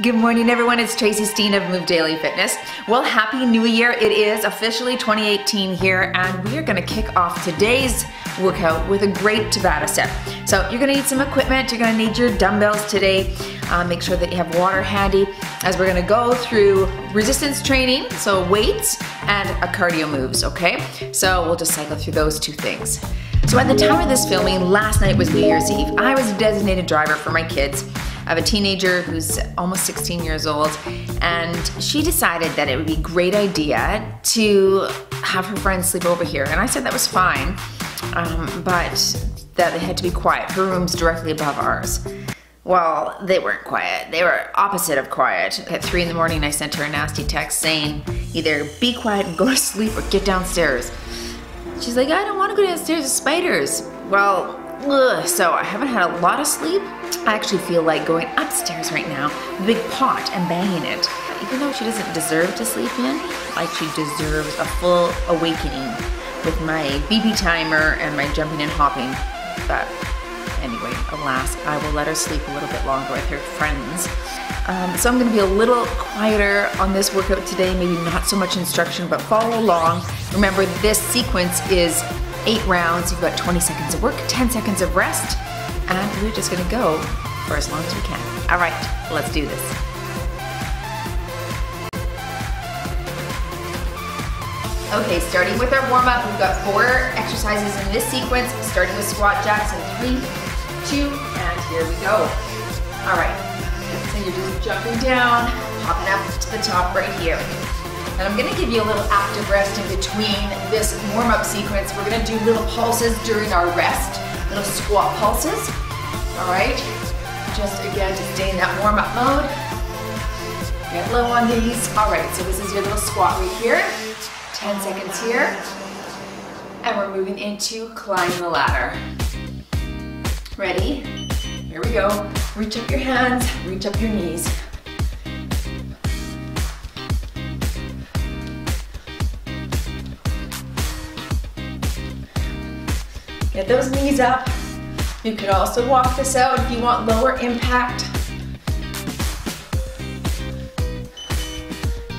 Good morning everyone, it's Tracy Steen of Move Daily Fitness. Well, Happy New Year. It is officially 2018 here and we are gonna kick off today's workout with a great Tabata set. So you're gonna need some equipment, you're gonna need your dumbbells today. Uh, make sure that you have water handy as we're gonna go through resistance training, so weights and a cardio moves, okay? So we'll just cycle through those two things. So at the time of this filming, last night was New Year's Eve. I was a designated driver for my kids. I have a teenager who's almost 16 years old, and she decided that it would be a great idea to have her friends sleep over here. And I said that was fine, um, but that they had to be quiet. Her room's directly above ours. Well, they weren't quiet. They were opposite of quiet. At three in the morning, I sent her a nasty text saying, either be quiet and go to sleep or get downstairs. She's like, I don't want to go downstairs, there's spiders. Well, ugh, so I haven't had a lot of sleep. I actually feel like going upstairs right now, a big pot and banging it. Even though she doesn't deserve to sleep in, like she deserves a full awakening with my BB timer and my jumping and hopping. But anyway, alas, I will let her sleep a little bit longer with her friends. Um, so I'm gonna be a little quieter on this workout today, maybe not so much instruction, but follow along. Remember, this sequence is eight rounds. You've got 20 seconds of work, 10 seconds of rest, and we're just gonna go for as long as we can. All right, let's do this. Okay, starting with our warm-up, we've got four exercises in this sequence, starting with squat jacks in three, two, and here we go. All right, so you're just jumping down, hopping up to the top right here. And I'm gonna give you a little active rest in between this warm-up sequence. We're gonna do little pulses during our rest, little squat pulses. All right, just again to stay in that warm-up mode. Get low on these. All right, so this is your little squat right here. 10 seconds here. And we're moving into climb the ladder. Ready? Here we go. Reach up your hands, reach up your knees. Get those knees up. You could also walk this out if you want lower impact.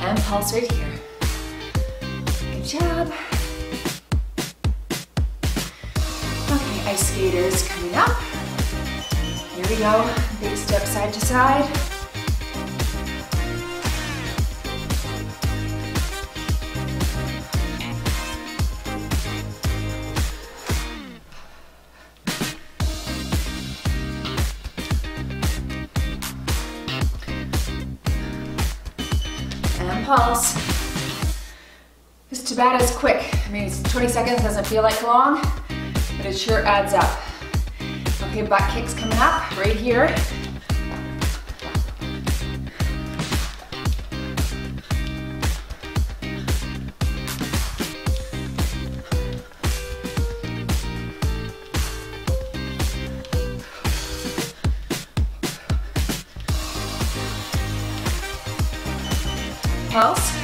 And pulse right here. Good job. Okay, ice skaters coming up. Here we go, big step side to side. Tabata is quick. I mean, 20 seconds doesn't feel like long, but it sure adds up. Okay, butt kicks coming up right here. Pulse.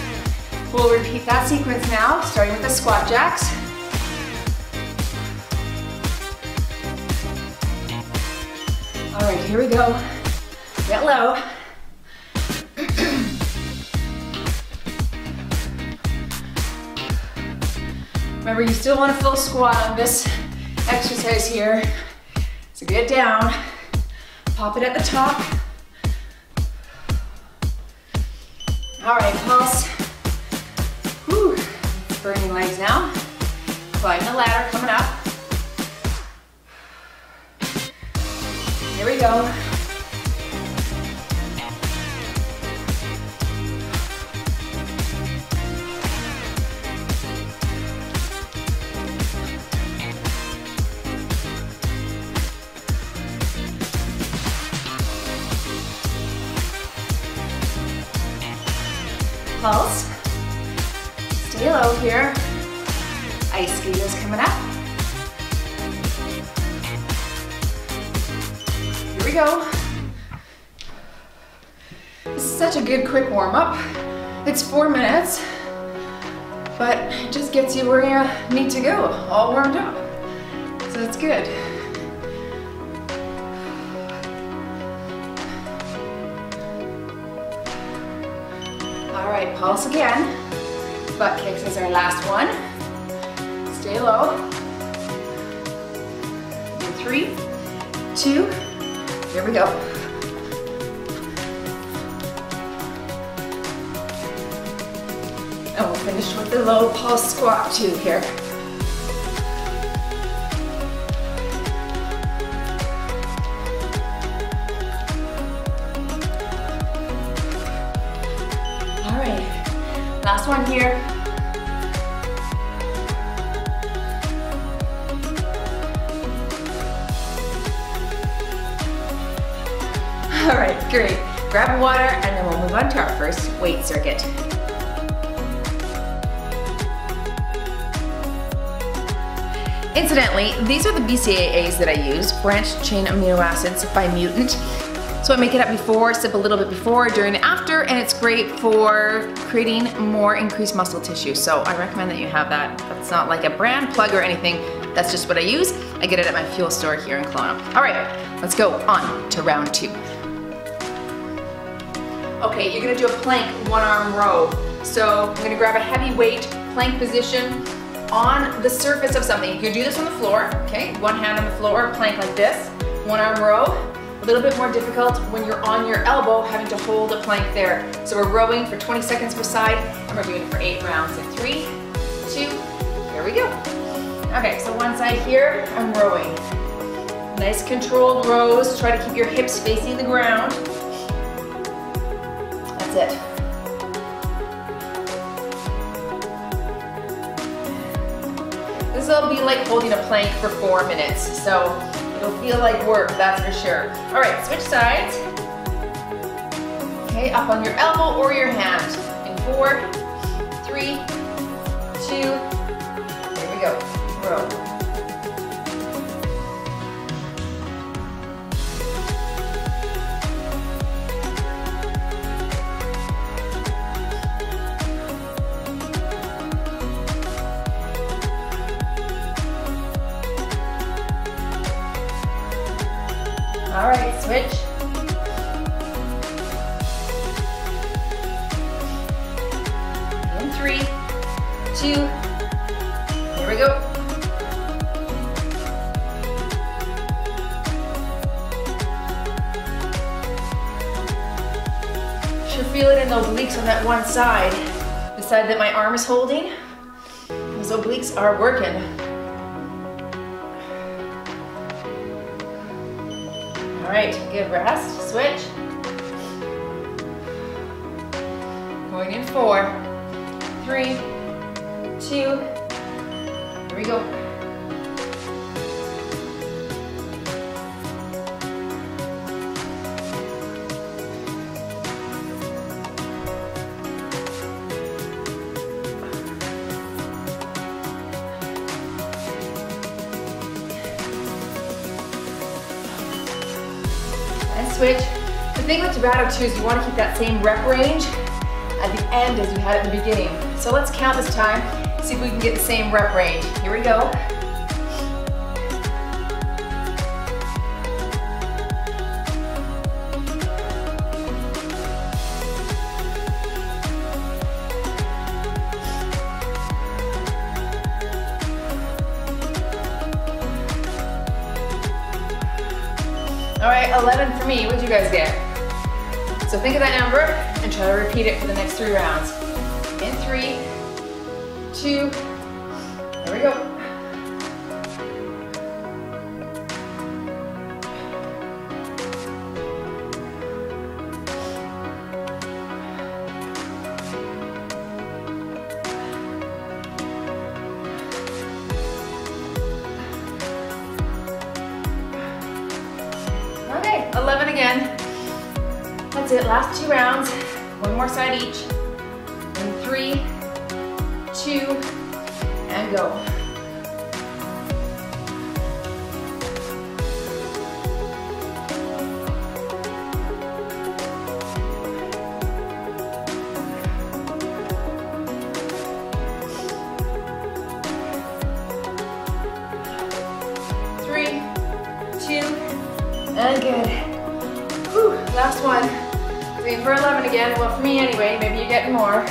We'll repeat that sequence now, starting with the squat jacks. All right, here we go. Get low. Remember, you still want a full squat on this exercise here. So get down, pop it at the top. All right, pulse. Legs now. Climb the ladder coming up. Here we go. Here. Ice skaters coming up. Here we go. This is such a good quick warm up. It's four minutes, but it just gets you where you need to go, all warmed up. So that's good. All right, pulse again. Butt kicks is our last one. Stay low. Three, two, here we go. And we'll finish with the low pulse squat too here. Great. Grab water and then we'll move on to our first weight circuit. Incidentally, these are the BCAAs that I use, branched chain amino acids by Mutant. So I make it up before, sip a little bit before, during, and after, and it's great for creating more increased muscle tissue. So I recommend that you have that. That's not like a brand plug or anything. That's just what I use. I get it at my fuel store here in Kelowna. All right, let's go on to round two. Okay, you're gonna do a plank one arm row. So I'm gonna grab a heavy weight, plank position on the surface of something. You can do this on the floor, okay? One hand on the floor, plank like this, one arm row. A little bit more difficult when you're on your elbow, having to hold a plank there. So we're rowing for 20 seconds per side, and we're doing it for eight rounds. In three, two, here we go. Okay, so one side here, I'm rowing. Nice controlled rows. Try to keep your hips facing the ground. It. This will be like holding a plank for four minutes, so it'll feel like work, that's for sure. All right, switch sides. Okay, up on your elbow or your hand. In four, three, two, here we go, row. One side. The side that my arm is holding. Those obliques are working. All right, good rest, switch. Going in four, three, two, here we go. The of is you want to keep that same rep range at the end as you had at the beginning. So let's count this time, see if we can get the same rep range. Here we go. All right, 11 for me. What'd you guys get? So think of that number and try to repeat it for the next three rounds. In three, two, last two rounds. One more side each. In three, two, and go. Maybe you get more.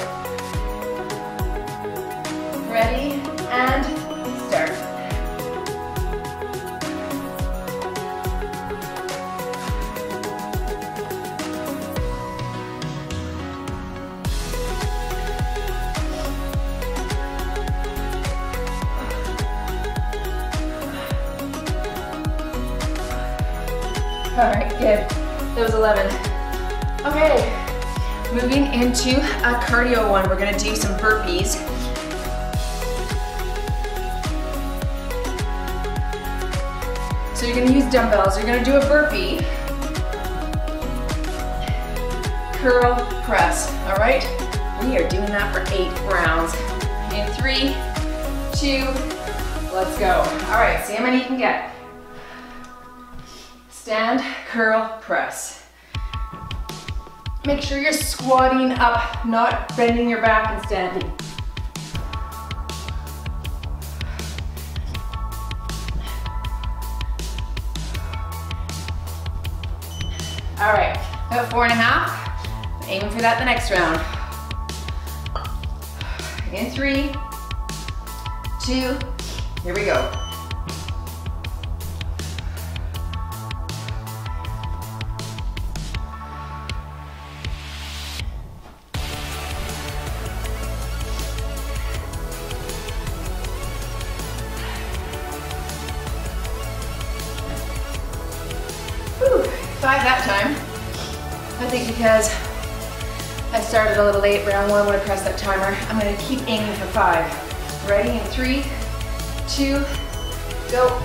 Ready, and start. All right, good. That was 11. Okay, moving into a cardio one. We're gonna do some burpees. So you're gonna use dumbbells. You're gonna do a burpee. Curl, press, all right? We are doing that for eight rounds. In three, two, let's go. All right, see how many you can get. Stand, curl, press. Make sure you're squatting up, not bending your back and standing. All right, about four and a half. Aiming for that the next round. In three, two, here we go. Think because I started a little late, round one when I pressed that timer, I'm gonna keep aiming for five. Ready in three, two, go.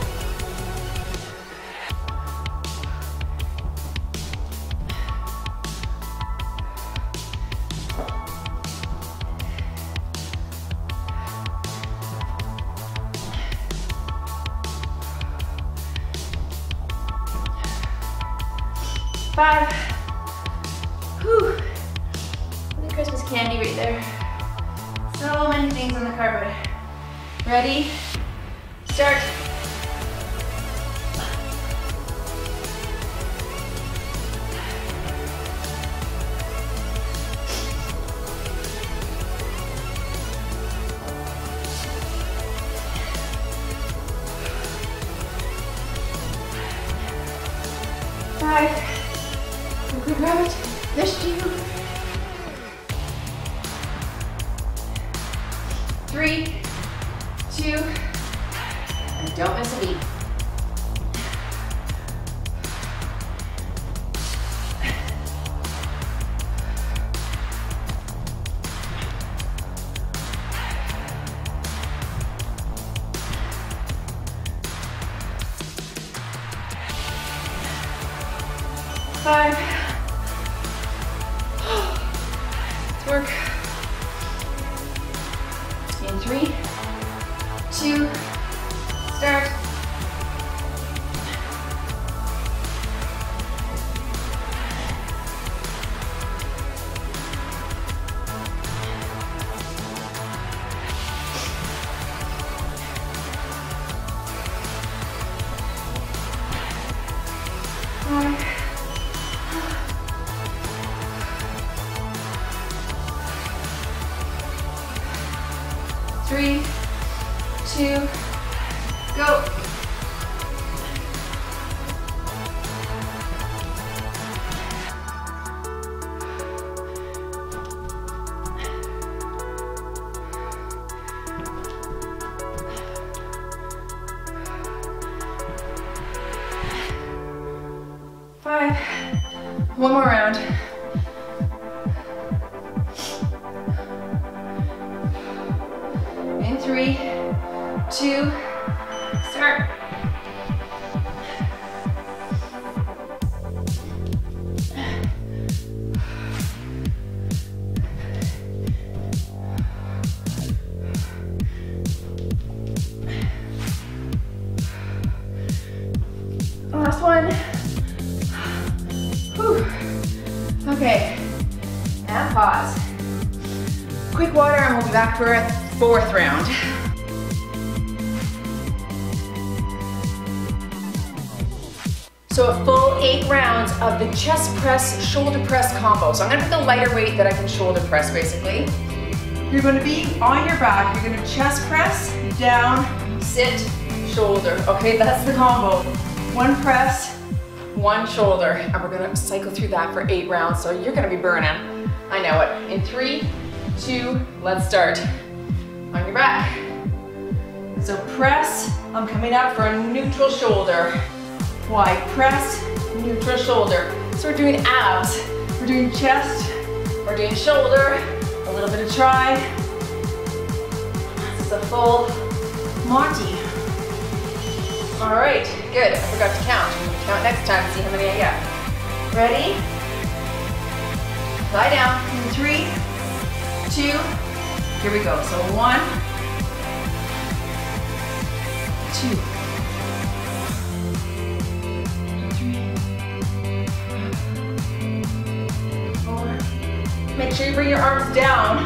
Five. Quick rabbit. Missed you. Three, two, and don't miss a beat. Three, two, go. So a full eight rounds of the chest press, shoulder press combo. So I'm gonna pick a lighter weight that I can shoulder press basically. You're gonna be on your back. You're gonna chest press, down, sit, shoulder. Okay, that's the combo. One press, one shoulder. And we're gonna cycle through that for eight rounds. So you're gonna be burning. I know it. In three, two, let's start. On your back. So press, I'm coming up for a neutral shoulder. Wide press, neutral shoulder. So we're doing abs, we're doing chest, we're doing shoulder, a little bit of try. This is a full Monty. All right, good. I forgot to count. Count next time, see how many I get. Ready? Lie down in three, two, here we go. So one, two, Make sure you bring your arms down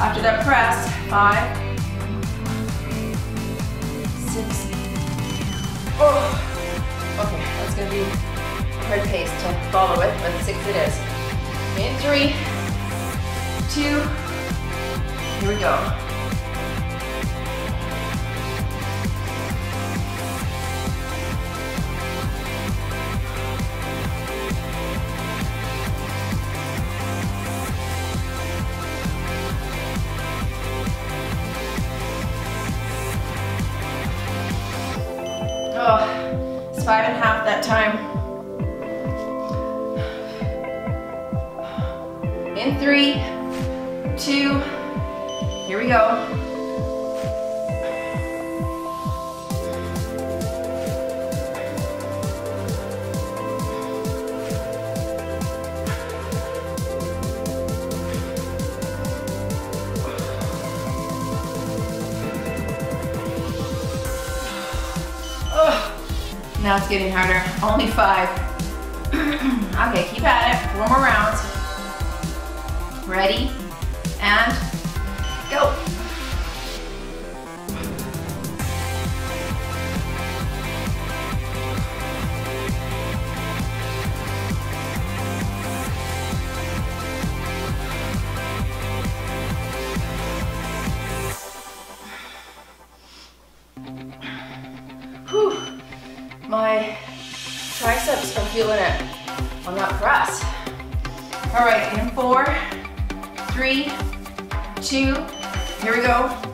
after that press. Five, six. Oh. Okay, that's gonna be hard pace to follow with, but six it is. In three, two, here we go. Go. Now it's getting harder. Only five. okay, keep at it. Four more rounds. Ready? And go. My triceps are feeling it on that press. All right, in four, three, two, here we go.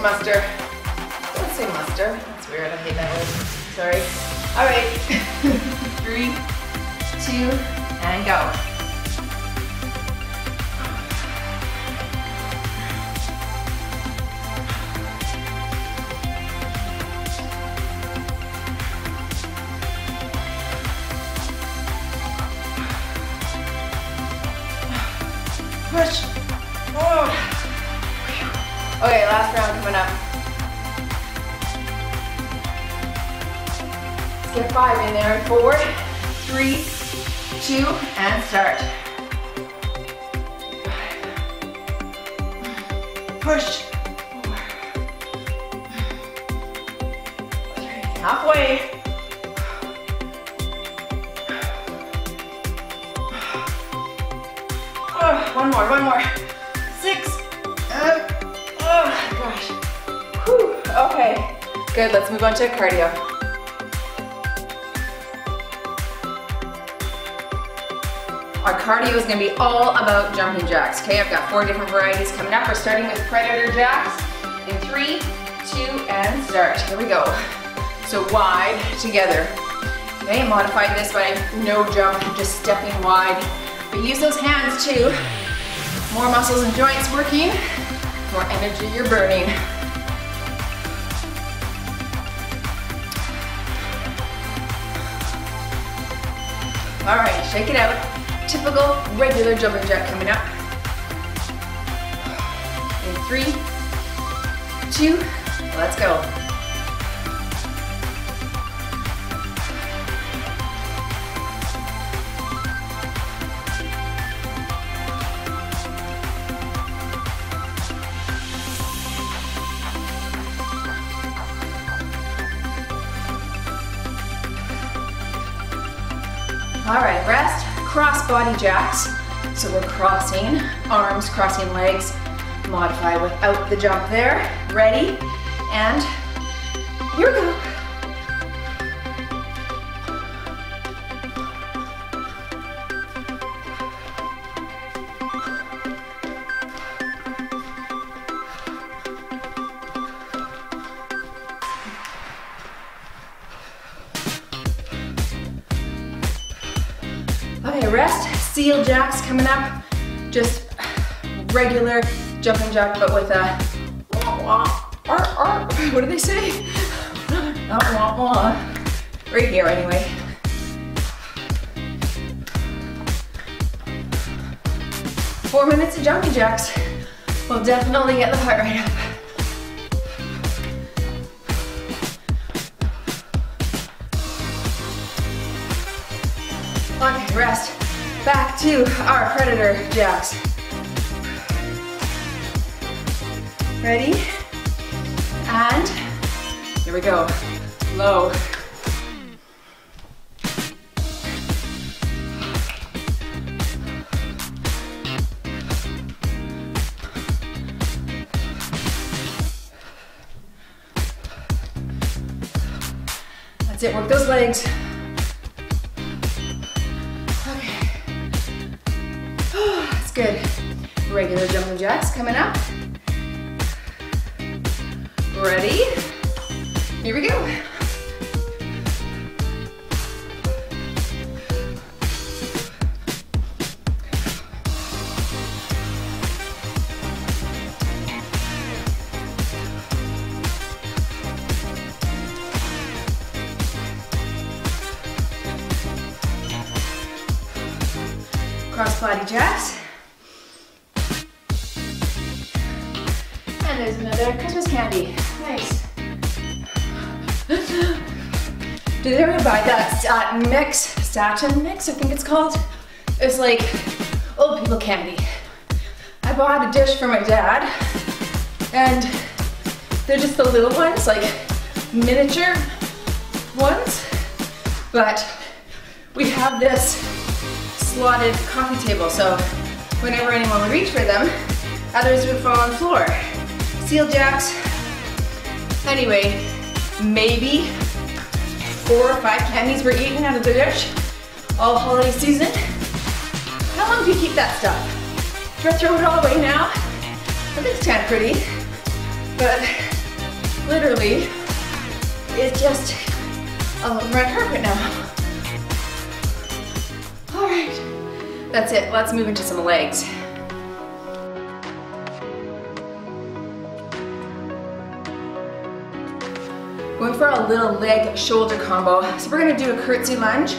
Muster. Let's say muster. That's weird. I hate that word. Sorry. All right. Three, two, and go. Last round coming up. Get five in there and forward. Three, two, and start. Push. On to cardio. Our cardio is gonna be all about jumping jacks, okay? I've got four different varieties coming up. We're starting with predator jacks in three, two, and start. Here we go. So wide together. Okay, modified this by no jump, just stepping wide. But use those hands too. More muscles and joints working, more energy you're burning. All right, shake it out. Typical regular jumping jack coming up. In three, two, let's go. All right, rest, cross body jacks. So we're crossing arms, crossing legs, modify without the jump there. Ready? And here we go. Rest, seal jacks coming up. Just regular jumping jack, but with a what do they say? Right here anyway. Four minutes of jumping jacks will definitely get the heart rate up. Okay, rest. Back to our predator jacks. Ready? And here we go. Low. That's it, work those legs. Good. Regular jumping jacks coming up. Ready? Here we go. Satin mix? Satin mix, I think it's called. It's like old people candy. I bought a dish for my dad and they're just the little ones, like miniature ones. But we have this slotted coffee table, so whenever anyone would reach for them, others would fall on the floor seal jacks. Anyway, maybe four or five candies were eaten out of the dish all holiday season. How long do you keep that stuff? Do I throw it all away now? I think it's kind of pretty, but literally, it's just um, all over my carpet now. All right, that's it. Let's move into some legs. Going for a little leg shoulder combo. So we're gonna do a curtsy lunge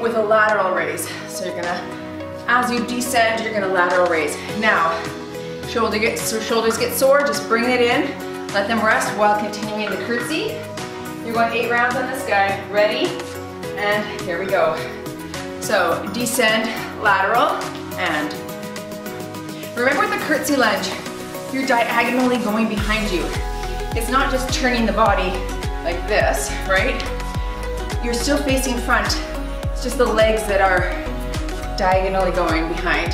with a lateral raise. So you're gonna, as you descend, you're gonna lateral raise. Now, shoulder gets, so shoulders get sore, just bring it in, let them rest while continuing the curtsy. You're going eight rounds on this guy. Ready? And here we go. So descend, lateral, and remember the curtsy lunge, you're diagonally going behind you. It's not just turning the body like this, right? You're still facing front. It's just the legs that are diagonally going behind.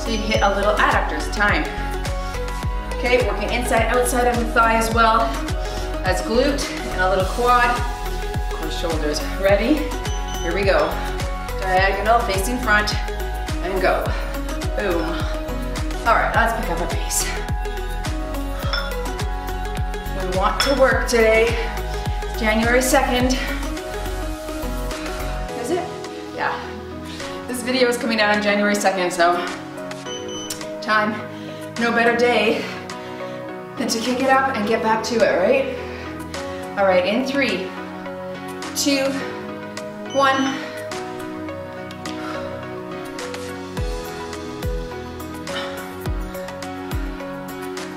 So you hit a little adductors time. Okay, working inside, outside of the thigh as well as glute and a little quad. Of course, shoulders. Ready? Here we go. Diagonal, facing front, and go. Boom. All right, let's pick up a pace want to work today. January 2nd. Is it? Yeah. This video is coming out on January 2nd, so time, no better day than to kick it up and get back to it, right? All right, in three, two, one.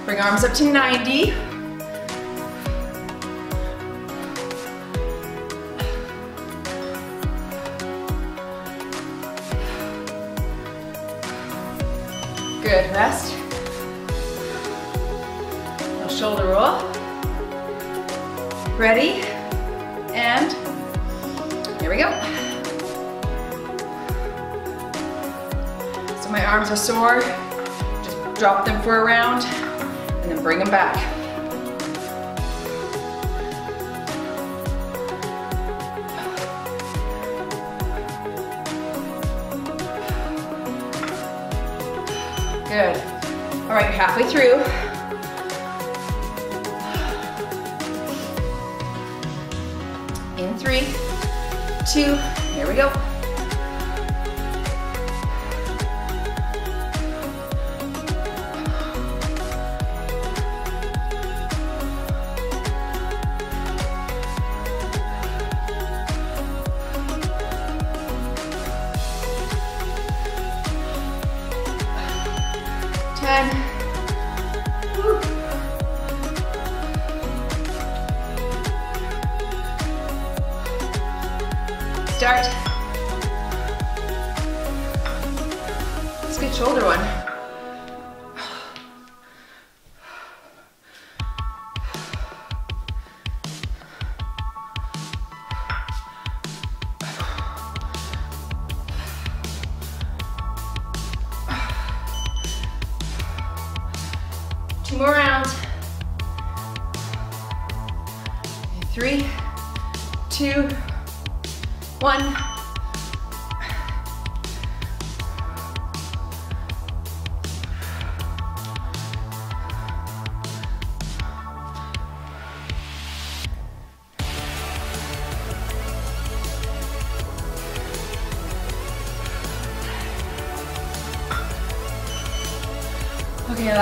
Bring arms up to 90. rest. Little shoulder roll. Ready, and here we go. So my arms are sore, just drop them for a round, and then bring them back. Right, halfway through. In three, two, here we go.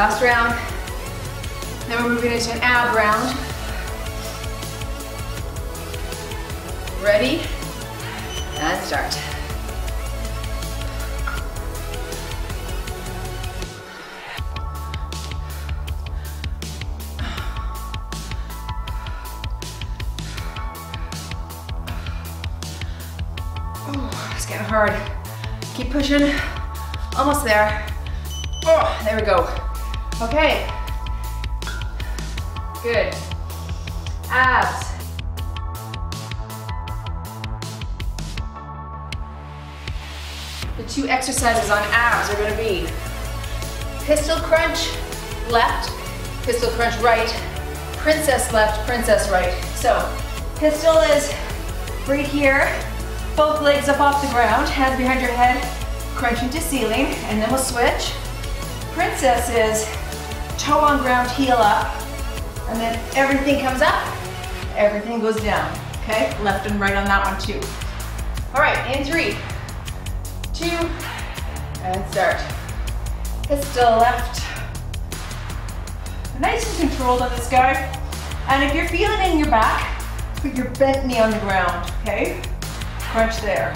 Last round. Then we're moving into an ab round. Ready? And start. Oh, it's getting hard. Keep pushing. Almost there. Oh, there we go. Okay. Good. Abs. The two exercises on abs are gonna be pistol crunch left, pistol crunch right, princess left, princess right. So pistol is right here, both legs up off the ground, hands behind your head, crunch into ceiling, and then we'll switch. Princess is toe on ground, heel up, and then everything comes up, everything goes down, okay? Left and right on that one too. All right, in three, two, and start. Pistol left. Nice and controlled on this guy. And if you're feeling in your back, put your bent knee on the ground, okay? Crunch there.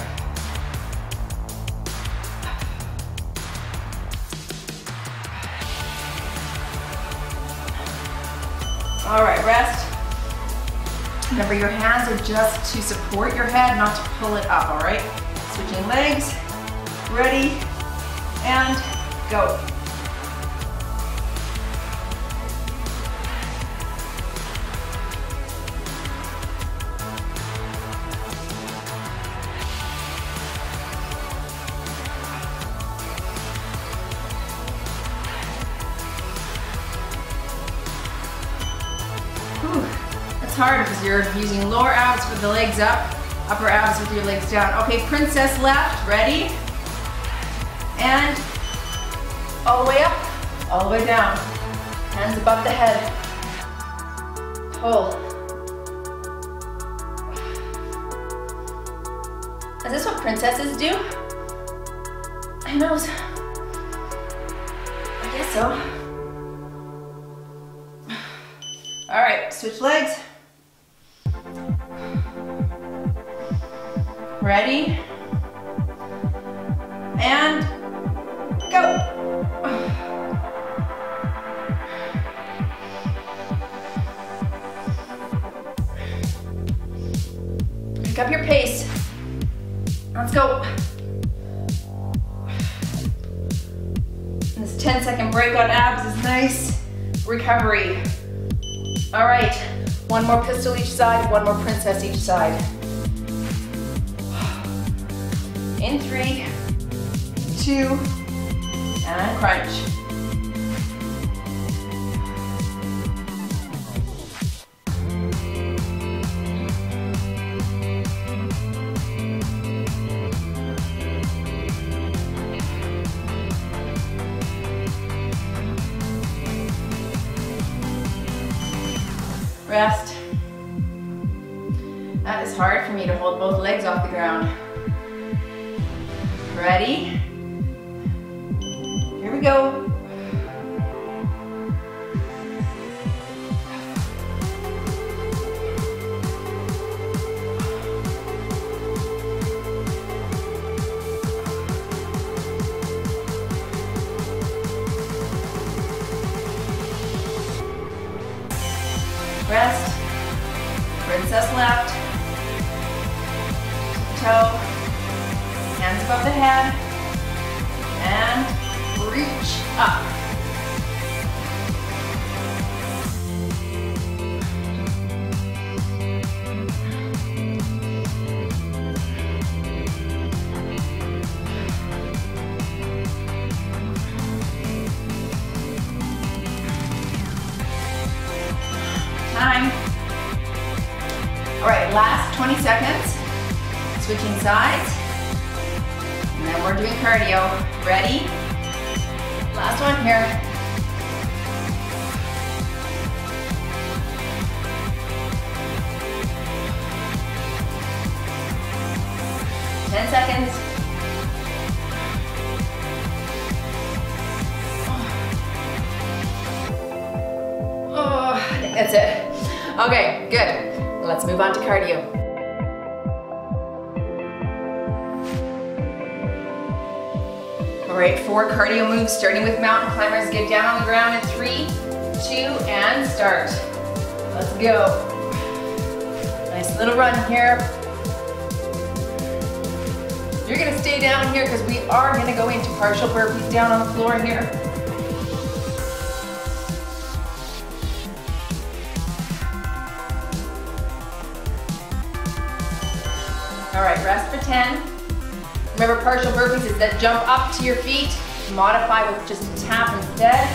All right, rest. Remember, your hands are just to support your head, not to pull it up, all right? Switching legs ready, and go. You're using lower abs with the legs up, upper abs with your legs down. Okay, princess left, ready? and all the way up, all the way down. Hands above the head. Pull. Is this what princesses do? I know. I guess so. All right, switch legs. Ready? And Go. Pick up your pace. Let's go. This 10 second break on abs is nice. Recovery. All right, one more pistol each side, one more princess each side. Three, two, and crunch. That's it. Okay, good. Let's move on to cardio. All right, four cardio moves, starting with mountain climbers. Get down on the ground in three, two, and start. Let's go. Nice little run here. You're gonna stay down here because we are gonna go into partial burpees down on the floor here. All right, rest for 10. Remember partial burpees is that jump up to your feet, modify with just a tap instead.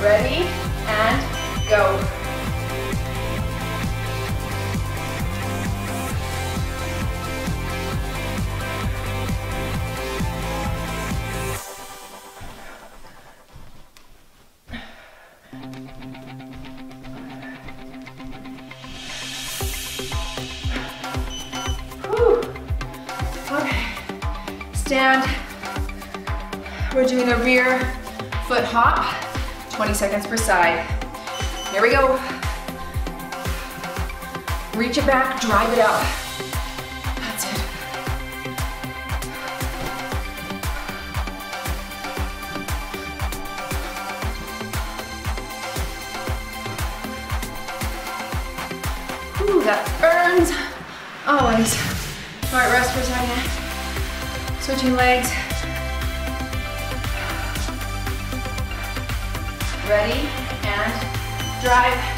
Ready, and go. We're doing a rear foot hop, 20 seconds per side. Here we go. Reach it back, drive it up. Legs. Ready, and drive.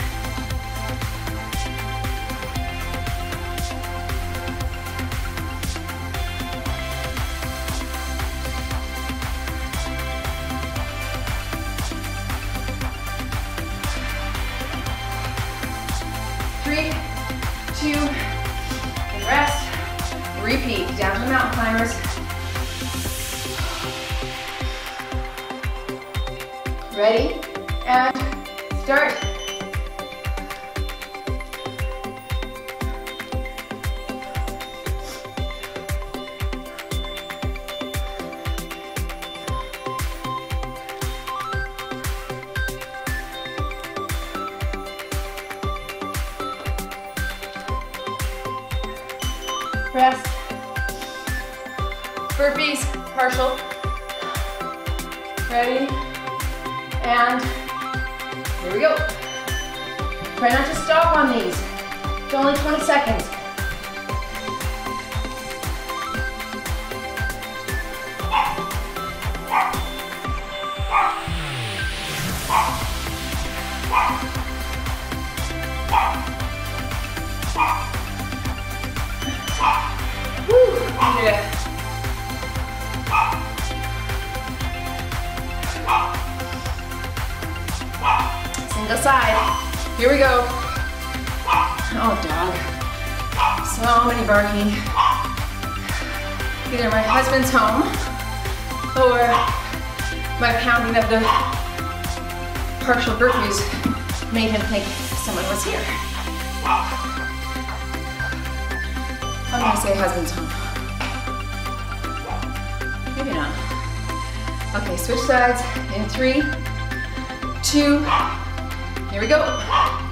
Burpees, partial. Ready? And here we go. Try not to stop on these. It's only 20 seconds. Or my pounding of the partial burpees made him think someone was here. I'm gonna say husband's home. Maybe not. Okay, switch sides in three, two, here we go.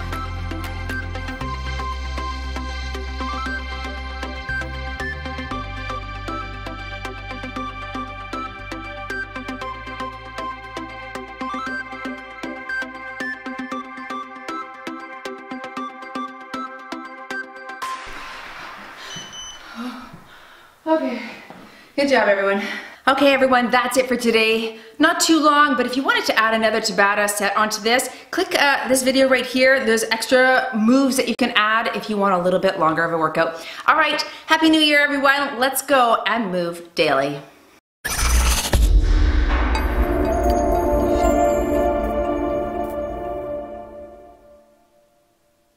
Good job everyone. Okay everyone, that's it for today. Not too long, but if you wanted to add another Tabata set onto this, click uh, this video right here. There's extra moves that you can add if you want a little bit longer of a workout. All right, Happy New Year everyone. Let's go and move daily.